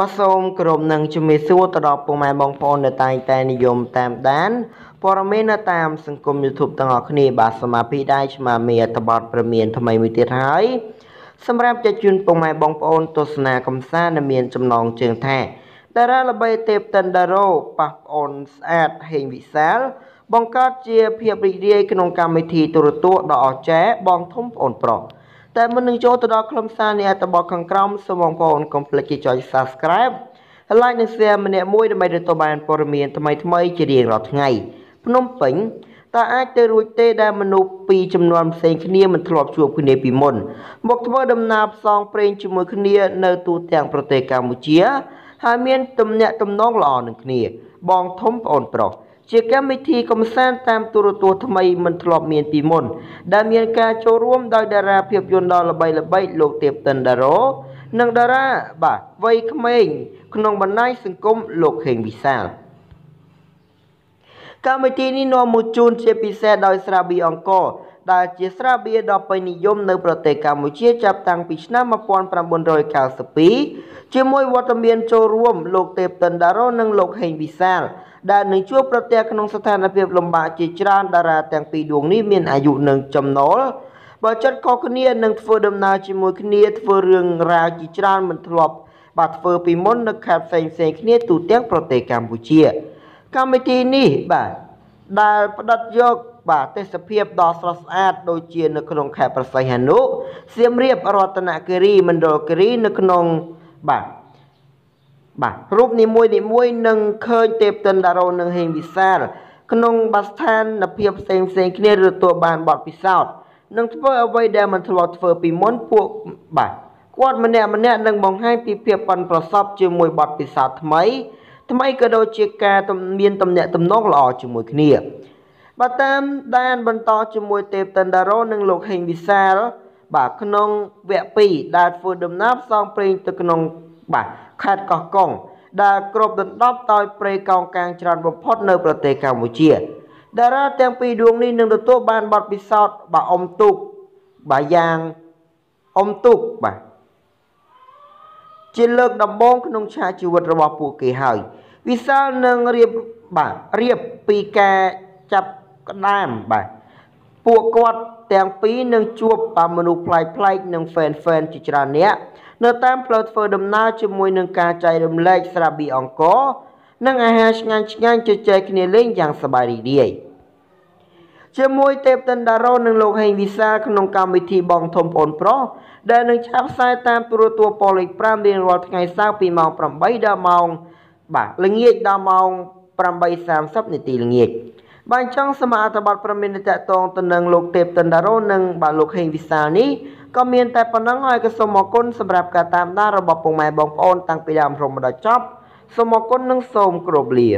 បាទសូមគោរពនឹងជំរាបសួរទៅដល់ពុកម៉ែបងប្អូនដែលតែងតែនិយមតាមដានព័ត៌មាននៅតាមសង្គម YouTube ទាំងអស់គ្នាបាទសមាភិដៃឆ្មាមីអត្តបទព្រមានថ្មីមួយទៀតហើយសម្រាប់ចែកជូនពុកម៉ែបងប្អូនទស្សនាកំសាន្តដែលមានចំណងជើងថាតារាល្បីទេពតិនដារ៉ូប៉ះប្អូនស្អាតហេងវិសាល បង្កើតជាភាពរីករាយក្នុងកម្មវិធីទូរទស្សន៍ដ៏អស្ចារ្យបងធំប្អូនប្រុស តែមុននឹងចូលទៅដល់ខ្លឹមសារនៃអត្ថបទខាងក្រោមសូមបងប្អូនកុំភ្លេចចុច Subscribe Like និង Share ម្នាក់មួយដើម្បីទទួលបានព័ត៌មានថ្មីៗជារៀងរាល់ថ្ងៃភ្នំពេញតើអាចទៅរួចទេដែលមនុស្សពីរចំនួនផ្សេងគ្នាមិនធ្លាប់ជួបគ្នាពីមុនមកធ្វើដំណើរផ្សងព្រេងជាមួយគ្នានៅទូទាំងប្រទេសកម្ពុជា ហើយមានទំនាក់ទំនងល្អនឹងគ្នា បងធំប្អូនប្រុស ជាកម្មវិធីកំសាន្តតាមទូរទស្សន៍ថ្មីមិនធ្លាប់មានពីមុន ដែលមានការចូលរួមដោយតារាភាពយន្តដ៏ល្បីល្បីលោកទេពតិនដារ៉ូនិងតារាបាទវ័យក្មេងក្នុងបណ្ដាញសង្គមលោកហេងវិសាលកម្មវិធីនេះនាំមកជូនជាពិសេសដោយស្រាបៀរអង្គរដែលជាស្រាបៀរដ៏ពេញនិយមនៅប្រទេសកម្ពុជាចាប់តាំងពីឆ្នាំ1992ជាមួយវត្តមានចូលរួមលោកទេពតិនដារ៉ូនិងលោកហេងវិសាល ដែលនឹងជួបប្រទះក្នុងស្ថានភាពលំបាកជាច្រើនតារាទាំងពីរដួងនេះមានអាយុនឹងចំណូលបើចិត្តខុសគ្នានឹងធ្វើដំណើរជាមួយគ្នាធ្វើរឿងរ៉ាវជាច្រើនមិនធ្លាប់បាទធ្វើពីមុននៅខេត្តផ្សេងផ្សេងគ្នាទូទាំងប្រទេសកម្ពុជា កម្មវិធីនេះបាទដែលផ្ដិតយកបាទទេសភាពដ៏ស្រស់ស្អាតដូចជានៅក្នុងខេត្តប្រស័យហនុសៀមរាបរតនគិរីមណ្ឌលគិរីនៅក្នុងបាទ បាទរូបនីមួយនីមួយនឹងឃើញទេពតិនដារ៉ូនិងហេងវិសាលក្នុងបាស្ថានភាពផ្សេងផ្សេងគ្នាឬទទួលបានបទពិសោធន៍នឹងធ្វើអ្វីដែលមិនធ្លាប់ធ្វើពីមុនពួកបាទគាត់ម្នាក់ម្នាក់នឹងបង្ហាញពីភាពប៉ិនប្រសប់ជាមួយបទពិសោធន៍ថ្មី ថ្មីក៏ដូចជាការមានទំនាក់ទំនងល្អជាមួយគ្នាបាទតាមដានបន្តជាមួយទេពតិនដារ៉ូនិងលោកហេងវិសាលបាទក្នុងវគ្គ2ដែលធ្វើដំណើរផ្សងព្រេងទៅក្នុងបាទ ខេត្តកោះកុងដែលគ្របដណ្ដប់ដោយព្រៃកោងកាងច្រើនបំផុតនៅប្រទេសកម្ពុជាតារាទាំងពីរដួងនេះនឹងទទួលបានបទពិសោធន៍បាទអុំទូកបាទយ៉ាងអុំទូកបាទជាលើកដំបូងក្នុងឆាកជីវិតរបស់ពួកគេហើយវិសាលនឹងរៀបបាទរៀបពីការចាប់ក្តាមបាទពួកគាត់ទាំងពីរនឹងជួបតាមមនុស្សប្លែកប្លែកនិងហ្វេនហ្វេនជាច្រើនអ្នក នៅតាមផ្លូវធ្វើដំណើរជាមួយនឹងការចែករំលែកស្រាបៀរអង្គរនិងអាហារឆ្ងាញ់ឆ្ងាញ់ជជែកគ្នាលេងយ៉ាងសប្បាយរីករាយជាមួយទេពតិនដារ៉ូនិងលោកហេងវិសាលក្នុងកម្មវិធីបងធំប្អូនប្រុសដែលនឹងឆាប់ផ្សាយតាមទូរទស្សន៍ប៉ុលេខ5រៀងរាល់ថ្ងៃសៅរ៍ពីម៉ោង8ដល់ម៉ោងបាទល្ងាចដល់ម៉ោង8:30នាទីល្ងាច បាទអញ្ចឹងសមាអត្ថបទប្រមានតកតងទៅនឹងលោកទេពតិនដារ៉ូនិងបាទលោកហេងវិសាលនេះក៏មានតែប៉ុណ្ណឹងហើយក៏សូមអរគុណសម្រាប់ការតាមដានរបស់ពុកម៉ែបងប្អូនតាំងពីដើមរហូតដល់ចប់សូមអរគុណនិងសូមគោរពលា